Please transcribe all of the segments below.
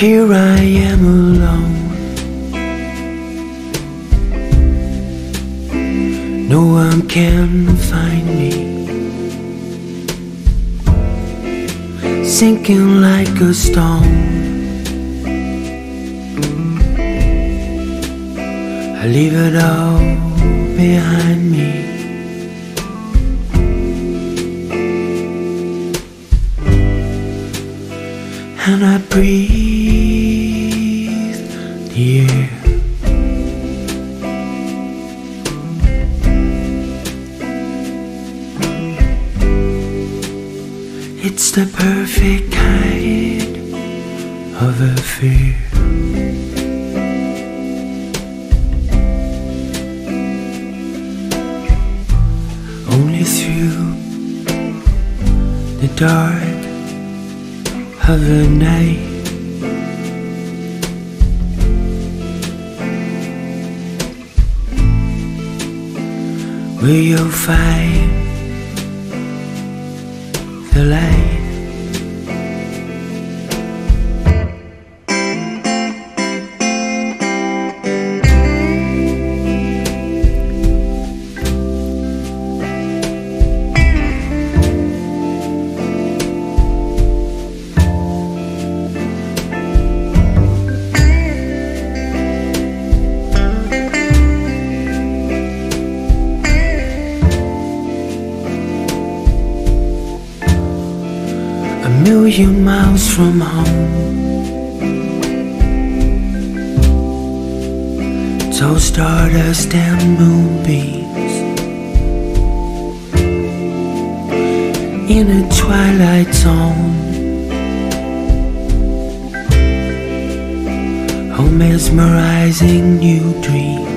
Here I am alone. No one can find me. Sinking like a stone. I leave it all behind me. And I breathe the air. It's the perfect kind of affair. Only through the dark of the night. Will you find the light? Million miles from home. So stardust and moonbeams in a twilight zone. Oh, mesmerizing new dreams.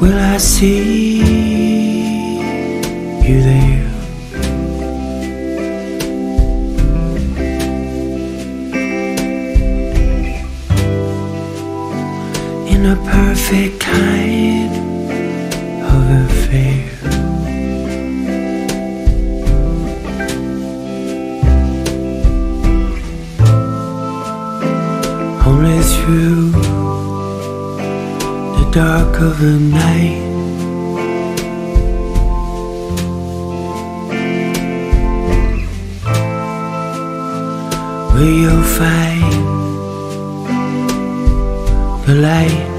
Will I see In a perfect kind of affair. Only through the dark of the night. Will you find light.